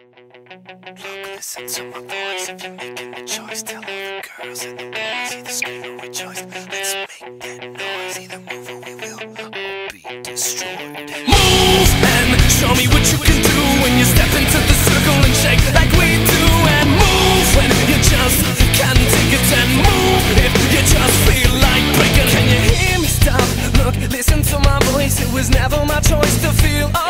Look, listen to my voice. If you're making the choice, tell all the girls and the boys either scream or rejoice. Let's make that noise. Either move or we will all be destroyed. Move and show me what you can do when you step into the circle and shake like we do. And move when you just can't take it and move if you just feel like breaking. Can you hear me? Stop, look, listen to my voice. It was never my choice to feel all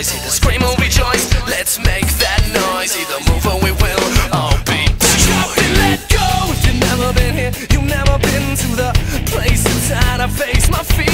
choice Either scream or rejoice. Let's make that noise Either move or we will all be destroyed. And let go. You've never been here You've never been to the place inside I face. My fear